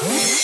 Oh.